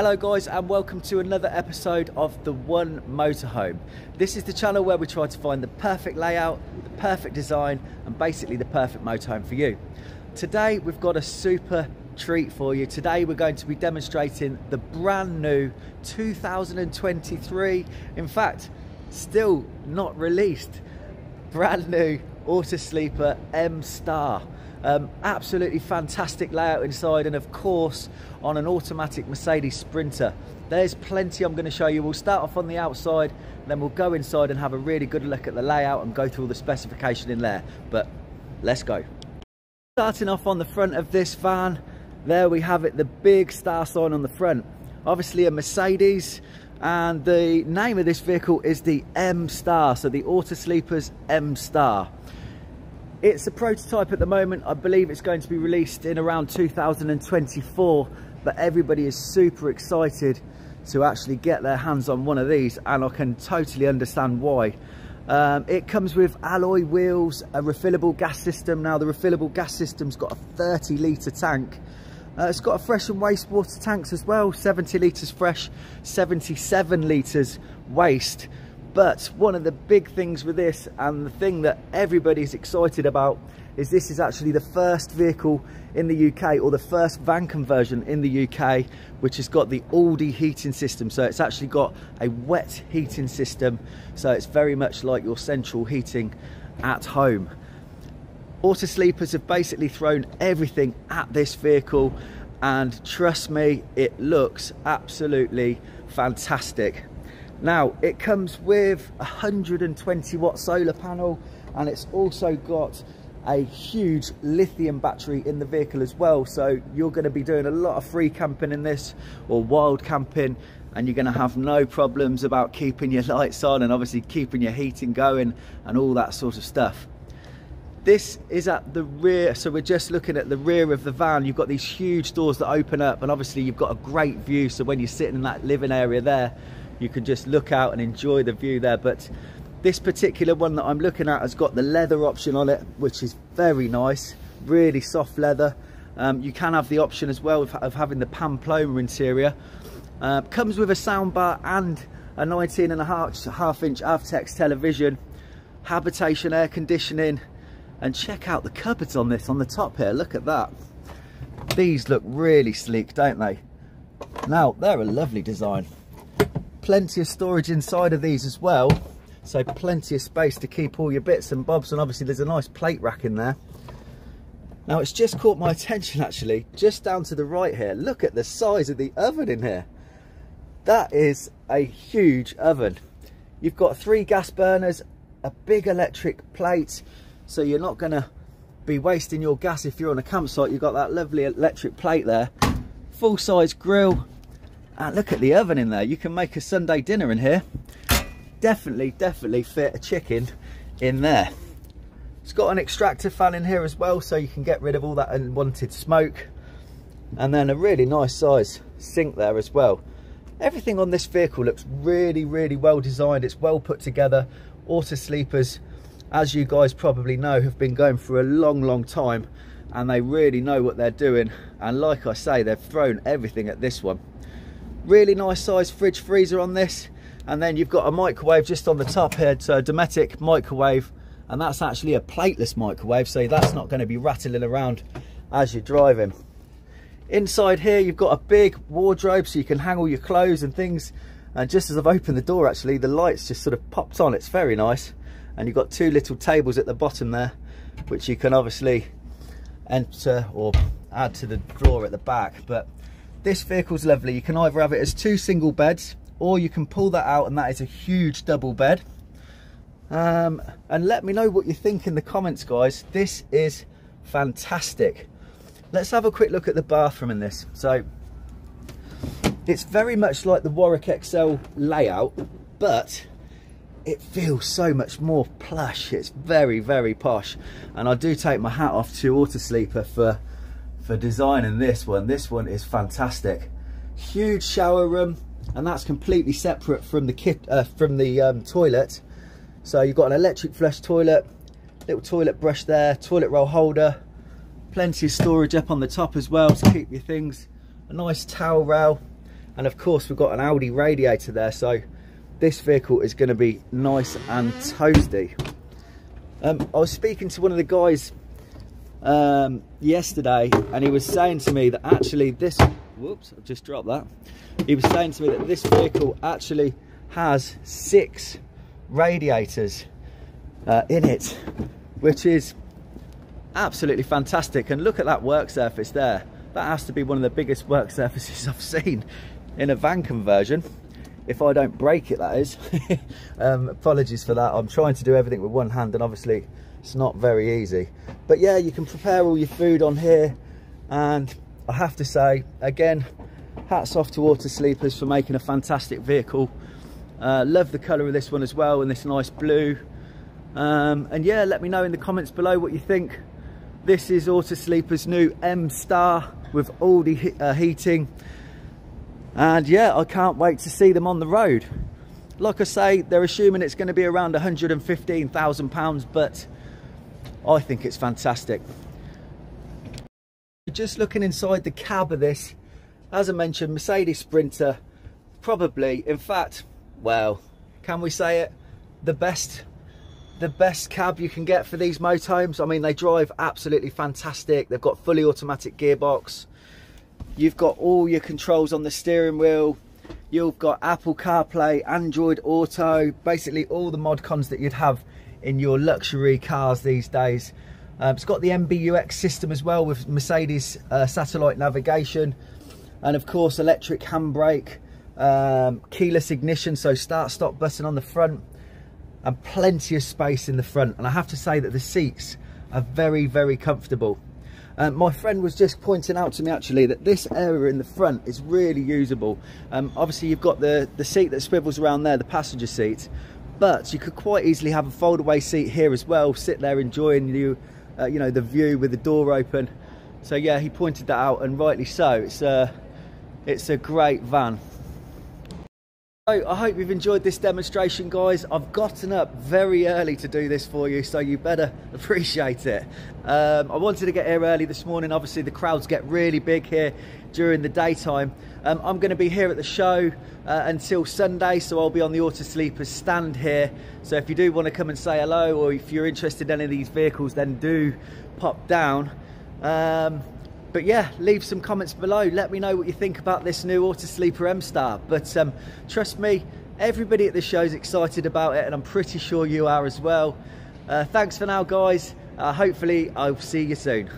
Hello guys and welcome to another episode of The One Motorhome. This is the channel where we try to find the perfect layout, the perfect design and basically the perfect motorhome for you. Today we've got a super treat for you. Today we're going to be demonstrating the brand new 2023, in fact still not released, brand new Autosleeper M Star. Um, absolutely fantastic layout inside and of course on an automatic Mercedes Sprinter. There's plenty I'm going to show you. We'll start off on the outside, then we'll go inside and have a really good look at the layout and go through all the specification in there. But let's go. Starting off on the front of this van, there we have it, the big star sign on the front. Obviously a Mercedes, and the name of this vehicle is the M Star, so the Auto Sleepers M Star. It's a prototype at the moment. I believe it's going to be released in around 2024, but everybody is super excited to actually get their hands on one of these, and I can totally understand why. Um, it comes with alloy wheels, a refillable gas system. Now the refillable gas system's got a 30 litre tank. Uh, it's got a fresh and wastewater tanks as well, 70 litres fresh, 77 litres waste. But one of the big things with this and the thing that everybody's excited about is this is actually the first vehicle in the UK or the first van conversion in the UK which has got the Alde heating system. So it's actually got a wet heating system. So it's very much like your central heating at home. Auto sleepers have basically thrown everything at this vehicle and trust me it looks absolutely fantastic now it comes with a 120 watt solar panel and it's also got a huge lithium battery in the vehicle as well. So you're going to be doing a lot of free camping in this or wild camping and you're going to have no problems about keeping your lights on and obviously keeping your heating going and all that sort of stuff. This is at the rear, so we're just looking at the rear of the van. You've got these huge doors that open up and obviously you've got a great view. So when you're sitting in that living area there, you can just look out and enjoy the view there. But this particular one that I'm looking at has got the leather option on it which is very nice. Really soft leather. Um, you can have the option as well of, of having the Pamplona interior. Uh, comes with a soundbar and a 19 and a half, half inch Avtex television habitation air conditioning. And check out the cupboards on this on the top here. Look at that. These look really sleek don't they? Now they're a lovely design plenty of storage inside of these as well. So plenty of space to keep all your bits and bobs and obviously there's a nice plate rack in there. Now it's just caught my attention actually just down to the right here. Look at the size of the oven in here. That is a huge oven. You've got three gas burners a big electric plate so you're not going to be wasting your gas if you're on a campsite. You've got that lovely electric plate there. Full size grill and look at the oven in there. You can make a Sunday dinner in here. Definitely, definitely fit a chicken in there. It's got an extractor fan in here as well, so you can get rid of all that unwanted smoke. And then a really nice size sink there as well. Everything on this vehicle looks really, really well designed. It's well put together. Auto sleepers, as you guys probably know, have been going for a long, long time and they really know what they're doing. And like I say, they've thrown everything at this one really nice size fridge freezer on this. And then you've got a microwave just on the top here. So a Dometic microwave. And that's actually a plateless microwave so that's not going to be rattling around as you're driving. Inside here you've got a big wardrobe so you can hang all your clothes and things. And just as I've opened the door actually the lights just sort of popped on. It's very nice. And you've got two little tables at the bottom there which you can obviously enter or add to the drawer at the back. But this vehicle's lovely. You can either have it as two single beds or you can pull that out and that is a huge double bed. Um, and let me know what you think in the comments, guys. This is fantastic. Let's have a quick look at the bathroom in this. So it's very much like the Warwick XL layout, but it feels so much more plush. It's very, very posh. And I do take my hat off to Autosleeper for for designing this one. This one is fantastic. Huge shower room, and that's completely separate from the kit uh, from the um, toilet. So you've got an electric flush toilet, little toilet brush there, toilet roll holder, plenty of storage up on the top as well to keep your things. A nice towel rail, and of course we've got an Alde radiator there so this vehicle is going to be nice and toasty um, I was speaking to one of the guys um, yesterday and he was saying to me that actually this whoops I've just dropped that. He was saying to me that this vehicle actually has six radiators uh, in it which is absolutely fantastic. And look at that work surface there. That has to be one of the biggest work surfaces I've seen in a van conversion if I don't break it that is. Um, apologies for that. I'm trying to do everything with one hand and obviously it's not very easy. But yeah you can prepare all your food on here. And I have to say again hats off to Autosleepers for making a fantastic vehicle. Uh, love the colour of this one as well and this nice blue. Um, and yeah let me know in the comments below what you think. This is Autosleeper's new M Star with all the uh, heating. And yeah I can't wait to see them on the road. Like I say they're assuming it's going to be around 115,000 pounds but I think it's fantastic. Just looking inside the cab of this as I mentioned Mercedes Sprinter probably in fact well can we say it? The best the best cab you can get for these motorhomes. I mean they drive absolutely fantastic. They've got fully automatic gearbox. You've got all your controls on the steering wheel. You've got Apple CarPlay, Android Auto, basically all the mod cons that you'd have in your luxury cars these days. Um, it's got the MBUX system as well with Mercedes uh, satellite navigation and of course electric handbrake, um, keyless ignition, so start stop button on the front and plenty of space in the front. And I have to say that the seats are very, very comfortable. Um, my friend was just pointing out to me actually that this area in the front is really usable. Um, obviously you've got the, the seat that swivels around there, the passenger seat, but you could quite easily have a foldaway seat here as well, sit there enjoying you, uh, you know, the view with the door open. So yeah, he pointed that out and rightly so. It's a, it's a great van. So I hope you've enjoyed this demonstration guys. I've gotten up very early to do this for you so you better appreciate it. Um, I wanted to get here early this morning. Obviously the crowds get really big here during the daytime. Um, I'm going to be here at the show uh, until Sunday so I'll be on the Autosleepers stand here. So if you do want to come and say hello or if you're interested in any of these vehicles then do pop down. Um, but yeah, leave some comments below. Let me know what you think about this new Autosleeper M-Star. But um, trust me, everybody at the show is excited about it and I'm pretty sure you are as well. Uh, thanks for now, guys. Uh, hopefully, I'll see you soon.